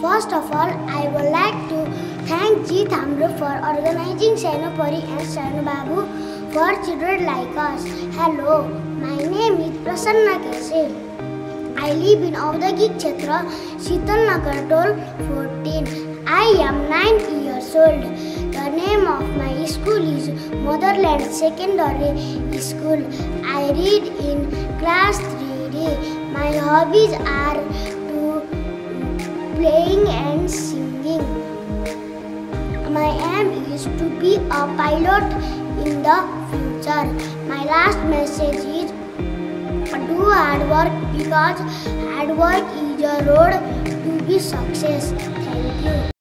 First of all, I would like to thank Jeet Hamro for organizing Sano Pari and Sano Babu for children like us. Hello, my name is Prasanna K.C. I live in Audagi Kshetra, Shital Nagar Toll 14. I am 9 years old. The name of my school is Motherland Secondary School. I read in class 3D. My hobbies are playing and singing. My aim is to be a pilot in the future. My last message is do hard work because hard work is a road to be success. Thank you.